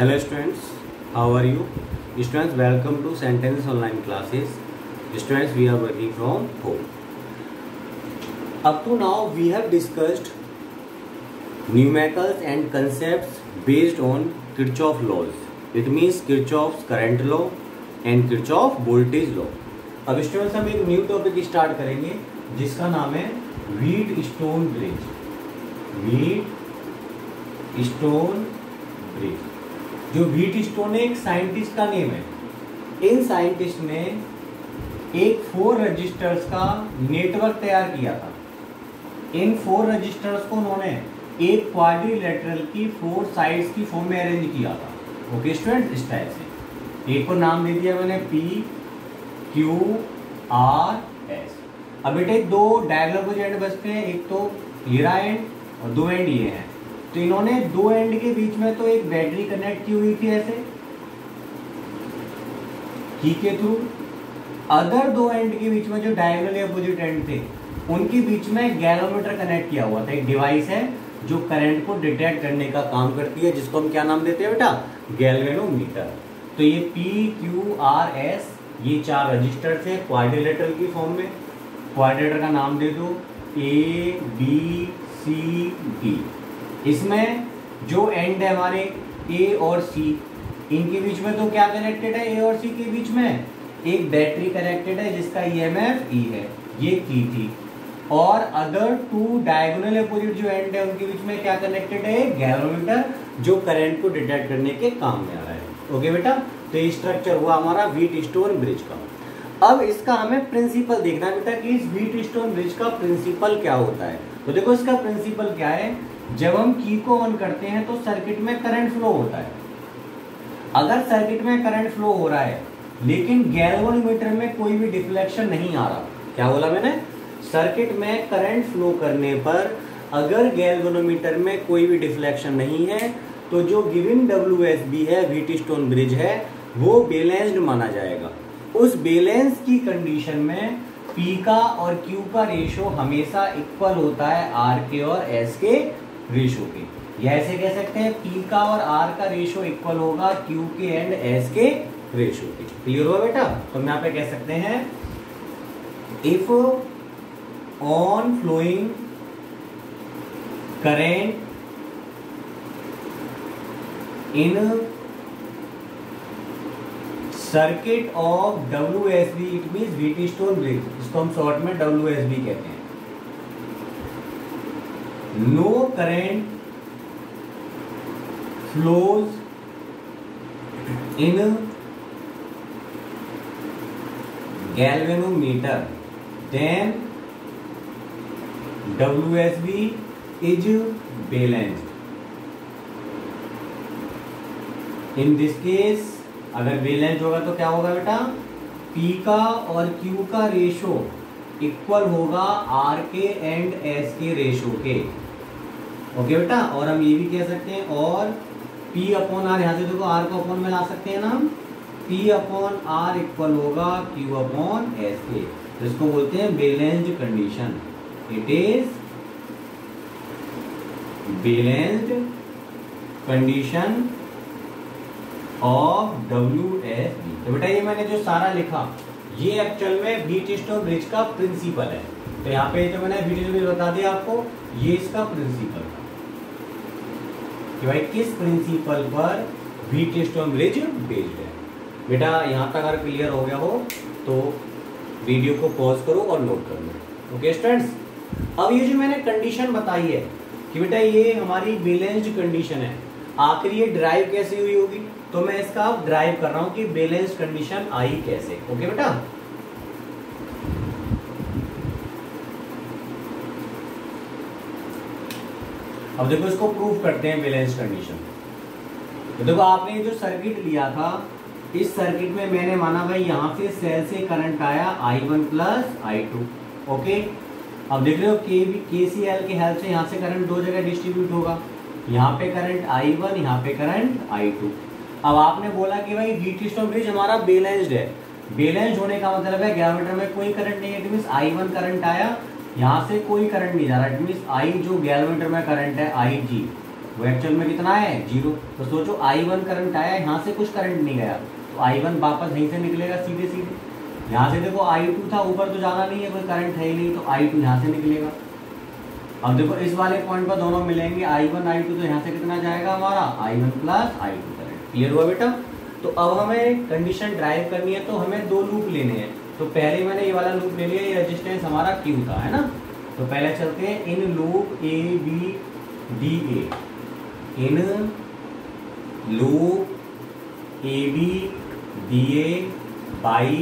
Hello students how are you students welcome to sentence online classes students we are working from home up to now we have discussed numericals and concepts based on Kirchhoff's laws it means Kirchhoff's current law and Kirchhoff's voltage law अब students हम एक new topic start करेंगे, जिसका नाम है Wheatstone bridge Wheatstone bridge जो Wheatstone एक scientist का नेम है। इन साइंटिस्ट ने एक फोर रजिस्टर्स का नेटवर्क तैयार किया था। इन फोर रजिस्टर्स को उन्होंने एक क्वाड्रिलेटरल की फोर साइड्स की फॉर्म में अरेंज किया था। ओके स्टूडेंट इस टाइप से। एक को नाम दे दिया मैंने पी क्यू आर एस अब बेटे, दो डायगोनल एंड बचते हैं, एक तो हीरा एंड और दो एंड ये हैं। तो इन्होंने दो एंड के बीच में तो एक बैटरी कनेक्ट की हुई थी ऐसे। ही के थ्रू अदर दो एंड के बीच में जो डायगोनल अपोजिट एंड थे, उनके बीच में एक गैलोमीटर कनेक्ट किया हुआ था। एक डिवाइस है जो करंट को डिटेक्ट करने का काम करती है, जिसको हम क्या नाम देते हैं बेटा? गैल्वेनोमीटर तो ये पी क्यू आर एस ये चार रजिस्टर थे क्वाड्रिलेटरल की फॉर्म में। क्वाड्रिलेटर का नाम दे दो। ए बी सी डी इसमें जो एंड है हमारे ए और सी इनके बीच में तो क्या कनेक्टेड है? ए और सी के बीच में? एक बैटरी कनेक्टेड है जिसका ई एम एफ़ ई है। ये की थी। और अदर टू डायगोनल अपोजिट जो एंड है, उनके बीच में क्या कनेक्टेड है? गैलोमीटर जो करंट को डिटेक्ट करने के काम में आ रहा है। ओके बेटा? तो ये स्ट्रक्चर हुआ हमारा वीट स्टोन ब्रिज का। अब इसका हमें प्रिंसिपल देखना बेटा कि इस वीट स्टोन ब्रिज का प्रिंसिपल क्या होता है? तो देखो इसका प्रिंसिपल क्या है? जब हम की को ऑन करते हैं तो सर्किट में करंट फ्लो होता है। अगर सर्किट में करंट फ्लो हो रहा है, लेकिन गैल्वेनोमीटर में कोई भी डिफ्लेक्शन नहीं आ रहा, क्या बोला मैंने? सर्किट में करंट फ्लो करने पर अगर गैल्वेनोमीटर में कोई भी डिफ्लेक्शन नहीं है तो जो गिविन डब्ल्यू एस बी है वीटी स्टोन ब्रिज है, वो बैलेंस्ड माना जाएगा। उस बैलेंस की कंडीशन में पी का और क्यू का रेशो हमेशा इक्वल होता है आर के और एस के रेशो के। या ऐसे कह सकते हैं पी का और आर का रेशो इक्वल होगा क्यू के एंड एस के रेशो के। क्लियर हुआ बेटा? तो हम यहाँ पे कह सकते हैं if on flowing current in circuit of W S B it mean Wheatstone bridge इसको हम शॉर्ट में डब्ल्यू एस बी कहते हैं। No current flows in galvanometer. Then WSB is balanced. In this case अगर बेलेंस होगा तो क्या होगा बेटा? पी का और क्यू का रेशो इक्वल होगा आर के एंड एस के रेशो के। ओके बेटा? और हम ये भी कह सकते हैं, और P अपॉन आर यहाँ से देखो R को अपॉन में ला सकते हैं ना हम। P अपॉन आर इक्वल होगा Q अपॉन एस के इसको बोलते हैं balanced condition it is balanced condition of W S B तो बेटा ये मैंने जो सारा लिखा, ये एक्चुअल में बीट स्टोन ब्रिज का प्रिंसिपल है। तो यहाँ पे तो मैंने बीट ब्रिज बता दिया आपको, ये इसका प्रिंसिपल था कि भाई किस प्रिंसिपल पर बीट स्टोन ब्रिज बेस्ड है? बेटा, यहाँ तक अगर क्लियर हो गया हो तो वीडियो को पॉज करो और नोट कर लो। ओके स्टूडेंट्स अब ये जो मैंने कंडीशन बताई है कि बेटा, ये हमारी बैलेंस्ड कंडीशन है। आखिर ये ड्राइव कैसे हुई होगी? तो मैं इसका ड्राइव कर रहा हूँ कि बैलेंस्ड कंडीशन आई कैसे? ओके बेटा? अब देखो, इसको प्रूव करते हैं बैलेंस कंडीशन तो देखो, आपने जो सर्किट लिया था, इस सर्किट में मैंने माना भाई, यहाँ से सेल से करंट आया I one plus I two okay अब देख रहे हो के के सी एल के हेल्प से यहाँ से करंट दो जगह डिस्ट्रीब्यूट होगा। यहाँ पे करंट आई वन यहाँ पे करंट आई टू अब आपने बोला कि भाई वी स्टोन ब्रिज हमारा बैलेंस्ड है। बैलेंस होने का मतलब है गैलोमीटर में कोई करंट नहीं है it mean I one current आया यहाँ से कोई करंट नहीं जा रहा। इट मीन आई जो गैलोमीटर में करंट है आई जी वो एक्चुअल में कितना है? ज़ीरो तो सोचो आई वन करंट आया, यहाँ से कुछ करंट नहीं गया। तो आई वन वापस यहीं से निकलेगा सीधे सीधे। यहाँ से देखो आई टू था, ऊपर तो जाना नहीं है, कोई करंट है ही नहीं तो आई टू यहाँ से निकलेगा। अब देखो, इस वाले पॉइंट पर दोनों मिलेंगे आई वन आई टू तो यहाँ से कितना जाएगा हमारा? I one plus I two current clear हुआ बेटा? तो अब हमें कंडीशन ड्राइव करनी है तो हमें दो लूप लेने हैं। तो पहले मैंने ये वाला लूप ले लिया, ये रेजिस्टेंस हमारा क्यू था, है ना? तो पहले चलते हैं in loop A B D A in loop A B D A by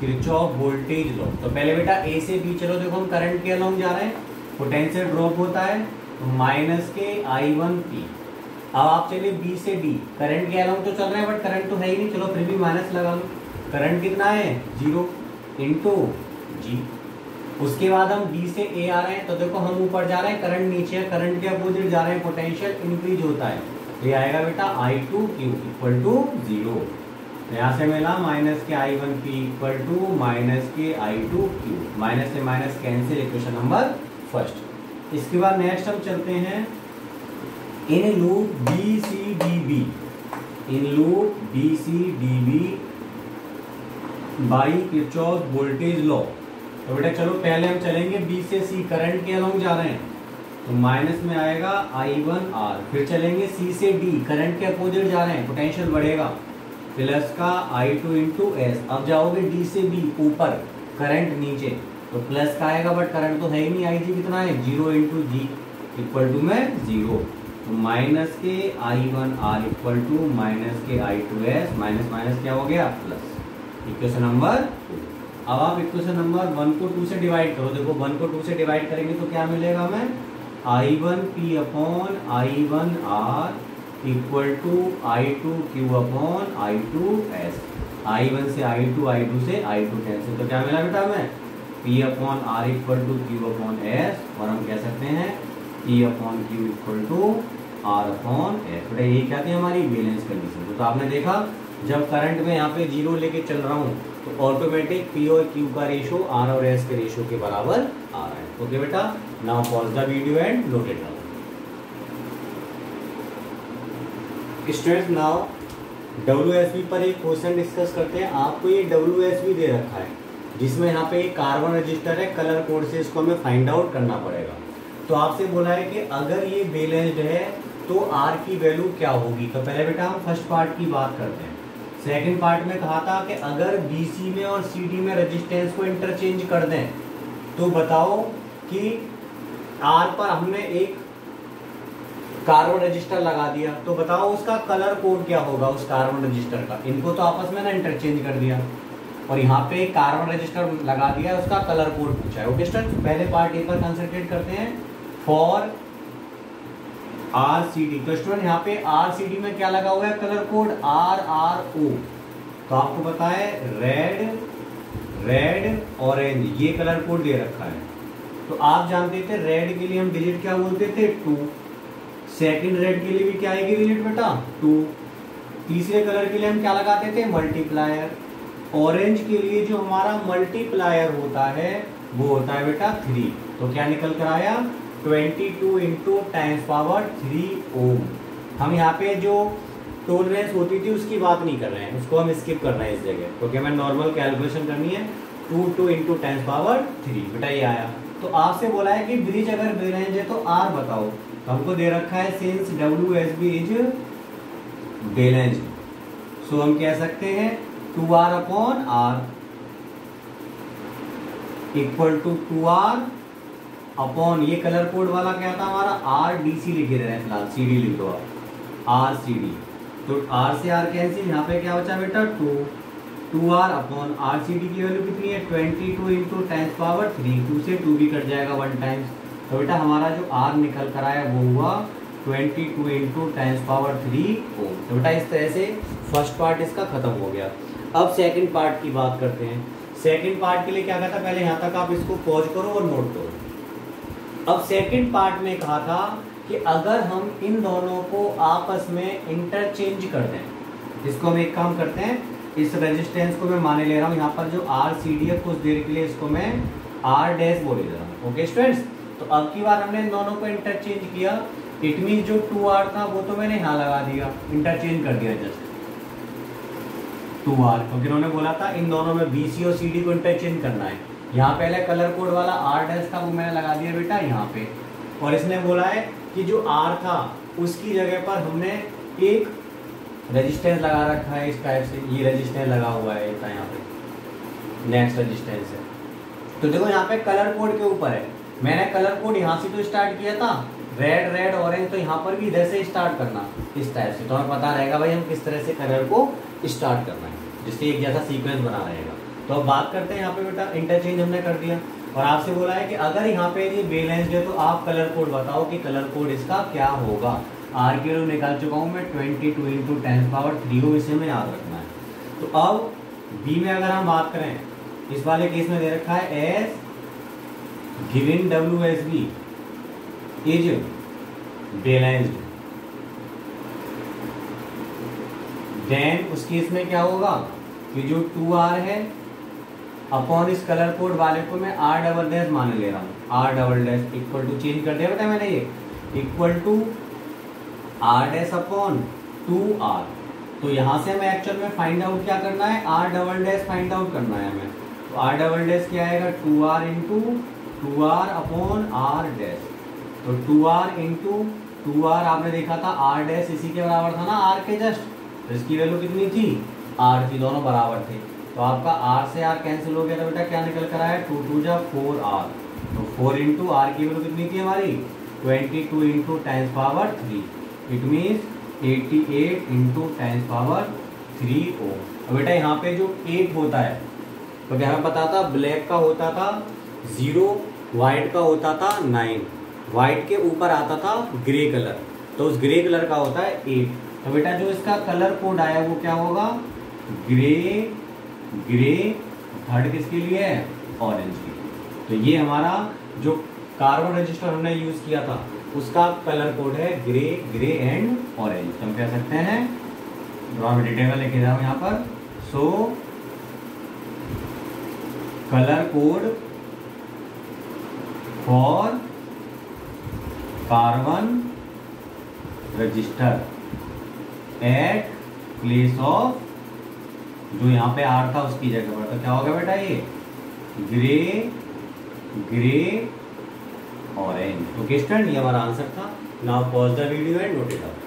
Kirchhoff voltage law तो पहले बेटा ए से बी चलो देखो हम करंट के अलोंग जा रहे हैं पोटेंशियल ड्रॉप होता है तो minus K I one P अब आप चलिए बी से डी करंट के अलाउंग तो चल रहे हैं बट करंट तो है ही नहीं, चलो फिर भी माइनस लगा लो। करंट कितना है? Zero into G. उसके बाद हम बी से ए आ रहे हैं तो देखो हम ऊपर जा रहे हैं करंट नीचे है करंट के अपोजिट जा रहे हैं पोटेंशियल इंक्रीज होता है। तो ये आएगा बेटा I two Q equal to zero यहाँ से मिला minus K I one P equal to minus K I two Q minus से minus cancel equation number first इसके बाद नेक्स्ट हम चलते हैं। In loop B C D B in loop B C D B by Kirchhoff voltage law. तो बेटा चलो पहले हम चलेंगे बी से सी करंट के अलोंग जा रहे हैं। तो माइनस में आएगा आई वन आर फिर चलेंगे सी से डी करंट के अपोजिट जा रहे हैं पोटेंशियल बढ़ेगा। प्लस का आई टू इंटू एस अब जाओगे डी से बी ऊपर करंट नीचे। तो प्लस का आएगा बट करंट तो है ही नहीं आई जी कितना है? Zero into G equal to में ज़ीरो तो minus K I one R equal to minus K I two S minus minus क्या हो गया? प्लस इक्वेशन नंबर अब आप इक्वेशन नंबर वन को टू से डिवाइड करो। देखो वन को टू से डिवाइड करेंगे तो क्या मिलेगा हमें? I one P upon I one R equal to I two Q upon I two S I one से आई टू आई टू से आई टू कैंसिल तो क्या मिला बेटा हमें? P upon R equal to Q upon S और हम कह सकते हैं P upon Q equal to R upon S बेटा ये क्या थी हमारी? बैलेंस कंडीशन तो आपने देखा जब करंट में यहाँ पे ज़ीरो लेके चल रहा हूँ तो ऑटोमेटिक पी और क्यू का रेशो आर और एस के रेशो के बराबर आ रहा है। ओके बेटा? Now pause the video and note it down students now W पर एक क्वेश्चन डिस्कस करते हैं। आपको ये डब्ल्यूएसबी दे रखा है, जिसमें यहाँ पे एक कार्बन रजिस्टर है कलर कोड से इसको हमें फाइंड आउट करना पड़ेगा। तो आपसे बोला है कि अगर ये बैलेंस्ड है तो आर की वैल्यू क्या होगी? तो पहले बेटा हम फ़र्स्ट पार्ट की बात करते हैं। सेकंड पार्ट में कहा था कि अगर बीसी में और सीडी में रेजिस्टेंस को इंटरचेंज कर दें तो बताओ कि आर पर हमने एक कार्बन रजिस्टर लगा दिया। तो बताओ उसका कलर कोड क्या होगा उस कार्बन रजिस्टर का? इनको तो आपस में ना इंटरचेंज कर दिया। और यहाँ पे कार्बन रजिस्टर लगा दिया, उसका कलर कोड पूछा है। ओके स्टूडेंट पहले पार्ट ए पर कंसंट्रेट करते हैं। फॉर आर सी डी तो स्टूडेंट यहाँ पे आर सी डी में क्या लगा हुआ है? Colour code R R O तो आपको है रेड रेड ऑरेंज ये कलर कोड दे रखा है। तो आप जानते थे रेड के लिए हम डिजिट क्या बोलते थे? टू सेकंड रेड के लिए भी क्या आएगी डिजिट बेटा? टू तीसरे कलर के लिए हम क्या लगाते थे? मल्टीप्लायर ऑरेंज के लिए जो हमारा मल्टीप्लायर होता है, वो होता है बेटा थ्री तो क्या निकल कर आया? Twenty two into times power three ohm हम यहाँ पे जो टोलरेंस होती थी, उसकी बात नहीं कर रहे हैं। उसको हम स्किप कर रहे हैं इस जगह। क्योंकि हमें नॉर्मल कैलकुलेशन करनी है? Two two into times power three बेटा ये आया। तो आपसे बोला है कि ब्रिज अगर बेरेंज है तो आर बताओ। तो हमको दे रखा है since W S B is balance so हम कह सकते हैं two R upon R equal to two R upon ये कलर कोड वाला क्या था हमारा? आर डी सी लिखे रहे हैं फ़िलहाल सी डी लिख दो आप। आर सी डी तो आर से आर कैंसिल यहाँ पे क्या बचा बेटा? Two two R upon R C D की वैल्यू कितनी है? Twenty two into times power three two से टू भी कट जाएगा वन टाइम्स तो बेटा हमारा जो आर निकल कर आया, वो हुआ twenty two into times power three ohm तो बेटा इस तरह से फ़र्स्ट पार्ट इसका खत्म हो गया। अब सेकेंड पार्ट की बात करते हैं। सेकेंड पार्ट के लिए क्या कहता पहले यहाँ तक आप इसको पॉज करो और नोट करो। अब सेकंड पार्ट में कहा था कि अगर हम इन दोनों को आपस में इंटरचेंज कर दें इसको हम एक काम करते हैं, इस रेजिस्टेंस को मैं माने ले रहा हूँ, यहाँ पर जो आर सी डी है, कुछ देर के लिए इसको मैं आर डैश बोले दे रहा हूँ। ओके स्टूडेंट्स तो अब की बार हमने इन दोनों को इंटरचेंज किया इट मीन जो टू आर था, वो तो मैंने यहाँ लगा दिया इंटरचेंज कर दिया जस्ट टू आर क्योंकि उन्होंने बोला था इन दोनों में बी सी और सी डी को इंटरचेंज करना है। यहाँ पहले कलर कोड वाला आर डैश था वो मैंने लगा दिया बेटा यहाँ पे। और इसने बोला है कि जो आर था, उसकी जगह पर हमने एक रेजिस्टेंस लगा रखा है इस टाइप से। ये रेजिस्टेंस लगा हुआ है इतना यहाँ पे। नेक्स्ट रेजिस्टेंस है। तो देखो यहाँ पे कलर कोड के ऊपर है। मैंने कलर कोड यहाँ से तो स्टार्ट किया था। रेड रेड ऑरेंज तो यहाँ पर भी इधर से स्टार्ट करना, इस टाइप से। तो हमें पता रहेगा भाई हम किस तरह से कलर को स्टार्ट करना है। जिससे एक जैसा सीक्वेंस बना रहेगा। तो अब बात करते हैं यहाँ पे बेटा इंटरचेंज हमने कर दिया। और आपसे बोला है कि अगर यहाँ पे ये बैलेंस्ड है तो आप कलर कोड बताओ कि कलर कोड इसका क्या होगा। आर के लो निकाल चुका हूँ मैं twenty two into ten power three हो इसे में याद रखना है। तो अब बी में अगर हम बात करें, इस वाले केस में दे रखा है as given W S B is balanced then उस केस में क्या होगा कि जो टू आर है अपॉन इस कलर कोड वाले को मैं आर डबल डैश मान ले रहा हूँ। R double dash equal to change कर दिया बेटा मैंने ये? Equal to R dash upon two R तो यहाँ से हमें एक्चुअल में फाइंड आउट क्या करना है? R double dash find out करना है हमें। तो आर डबल डैश क्या आएगा? Two R into two R upon R dash तो two R into two R आपने देखा था आर डैश इसी के बराबर था ना? आर के जस्ट तो इसकी वैल्यू कितनी थी? आर थी, दोनों बराबर थे। तो आपका आर से आर कैंसिल हो गया था बेटा, क्या निकल कर आया टू टू जा फोर आर तो फोर इंटू आर की वैल्यू कितनी थी हमारी? Twenty two into tens power three it means eighty eight into tens power three oh अब बेटा यहाँ पे जो एट होता है तो क्या पता था ब्लैक का होता था ज़ीरो वाइट का होता था नाइन वाइट के ऊपर आता था ग्रे कलर तो उस ग्रे कलर का होता है एट तो बेटा जो इसका कलर कोड आया वो क्या होगा? ग्रे ग्रे, थर्ड किसके लिए है? ऑरेंज के लिए। तो ये हमारा जो कार्बन रजिस्टर हमने यूज़ किया था, उसका कलर कोड है ग्रे ग्रे एंड ऑरेंज तो हम कह सकते हैं ड्रॉ में डिटेल लेके जाओ यहाँ पर। So colour code for carbon resistor at place of जो यहाँ पे आर था उसकी जगह पर। तो क्या हो गया बेटा ये? Grey grey orange okay student ये हमारा आंसर था? Now pause the video and note it out